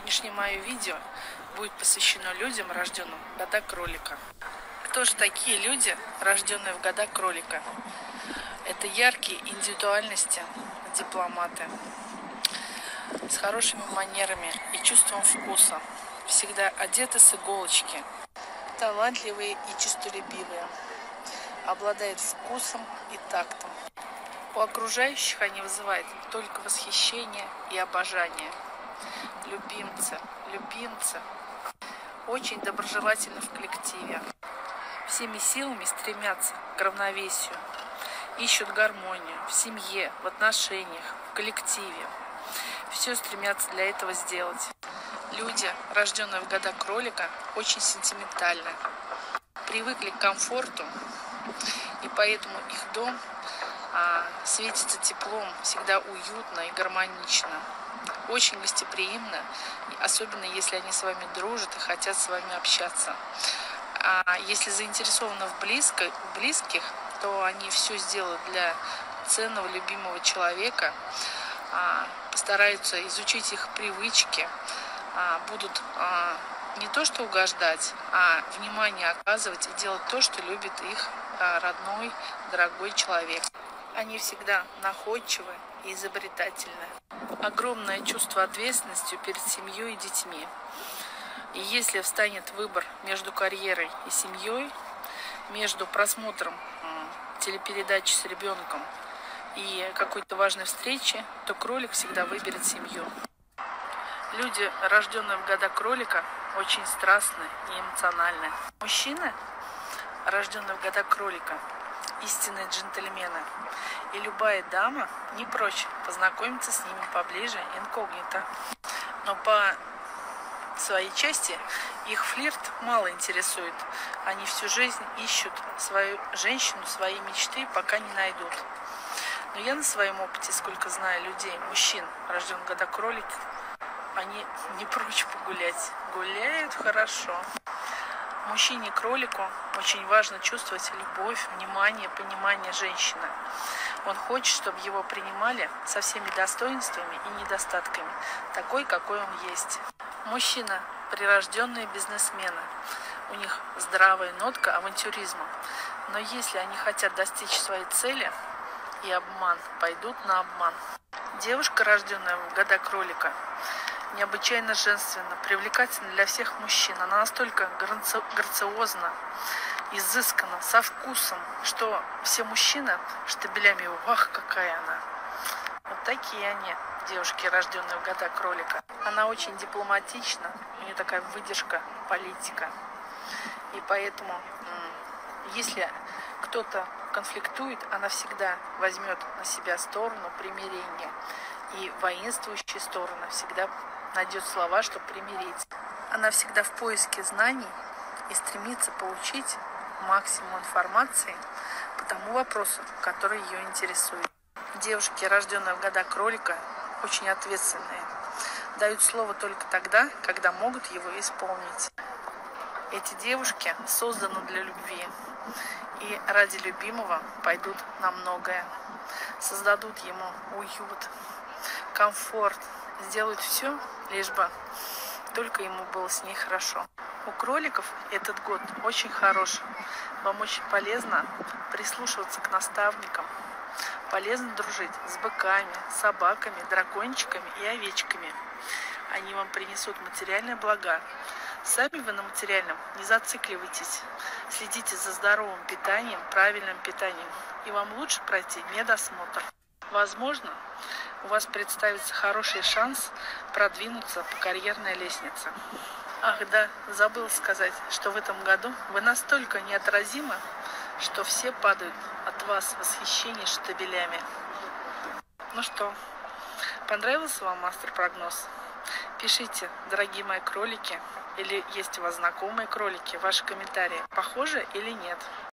Сегодняшнее мое видео будет посвящено людям, рожденным в года кролика. Кто же такие люди, рожденные в года кролика? Это яркие индивидуальности, дипломаты, с хорошими манерами и чувством вкуса, всегда одеты с иголочки, талантливые и честолюбивые, обладают вкусом и тактом. У окружающих они вызывают только восхищение и обожание – любимцы, любимцы. Очень доброжелательны в коллективе. Всеми силами стремятся к равновесию. Ищут гармонию в семье, в отношениях, в коллективе. Все стремятся для этого сделать. Люди, рожденные в года кролика, очень сентиментальны. Привыкли к комфорту, и поэтому их дом светится теплом, всегда уютно и гармонично очень гостеприимно, особенно если они с вами дружат и хотят с вами общаться. А если заинтересованы в, близко, близких, то они все сделают для ценного, любимого человека, а, постараются изучить их привычки, а, будут а, не то что угождать, а внимание оказывать и делать то, что любит их родной, дорогой человек. Они всегда находчивы и изобретательны огромное чувство ответственности перед семьей и детьми. И если встанет выбор между карьерой и семьей, между просмотром телепередачи с ребенком и какой-то важной встречи, то кролик всегда выберет семью. Люди, рожденные в года кролика, очень страстны и эмоциональны. Мужчины, рожденные в года кролика, истинные джентльмены. И любая дама не прочь познакомиться с ними поближе, инкогнито. Но по своей части их флирт мало интересует. Они всю жизнь ищут свою женщину, свои мечты, пока не найдут. Но я на своем опыте, сколько знаю людей, мужчин, рожден года кролик, они не прочь погулять. Гуляют хорошо. Мужчине-кролику очень важно чувствовать любовь, внимание, понимание женщины. Он хочет, чтобы его принимали со всеми достоинствами и недостатками, такой, какой он есть. Мужчина – прирожденные бизнесмены. У них здравая нотка авантюризма. Но если они хотят достичь своей цели и обман, пойдут на обман. Девушка, рожденная в года кролика, необычайно женственна, привлекательна для всех мужчин. Она настолько грациозна, изысканна, со вкусом, что все мужчины штабелями его, ах, какая она. Вот такие они, девушки, рожденные в года кролика. Она очень дипломатична, у нее такая выдержка, политика. И поэтому, если кто-то конфликтует, она всегда возьмет на себя сторону примирения. И воинствующая сторона всегда найдет слова, чтобы примириться. Она всегда в поиске знаний и стремится получить максимум информации по тому вопросу, который ее интересует. Девушки, рожденные в года кролика, очень ответственные. Дают слово только тогда, когда могут его исполнить. Эти девушки созданы для любви и ради любимого пойдут на многое. Создадут ему уют, комфорт, сделают все, лишь бы только ему было с ней хорошо. У кроликов этот год очень хорош. Вам очень полезно прислушиваться к наставникам. Полезно дружить с быками, собаками, дракончиками и овечками. Они вам принесут материальные блага. Сами вы на материальном не зацикливайтесь. Следите за здоровым питанием, правильным питанием. И вам лучше пройти медосмотр. Возможно, у вас представится хороший шанс продвинуться по карьерной лестнице. Ах да, забыл сказать, что в этом году вы настолько неотразимы, что все падают от вас восхищение штабелями. Ну что, понравился вам мастер-прогноз? Пишите, дорогие мои кролики, или есть у вас знакомые кролики, ваши комментарии, похожи или нет.